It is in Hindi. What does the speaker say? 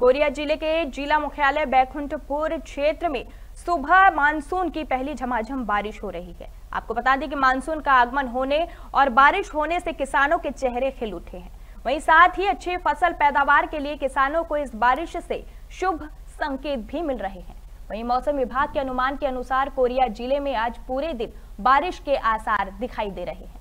कोरिया ज़िले के जिला मुख्यालय बैकुंठपुर क्षेत्र में सुबह मानसून की पहली झमाझम बारिश हो रही है। आपको बता दें कि मानसून का आगमन होने और बारिश होने से किसानों के चेहरे खिल उठे हैं। वहीं साथ ही अच्छी फ़सल पैदावार के लिए किसानों को इस बारिश से शुभ संकेत भी मिल रहे हैं। वहीं मौसम विभाग के अनुमान के अनुसार कोरिया ज़िले में आज पूरे दिन बारिश के आसार दिखाई दे रहे हैं।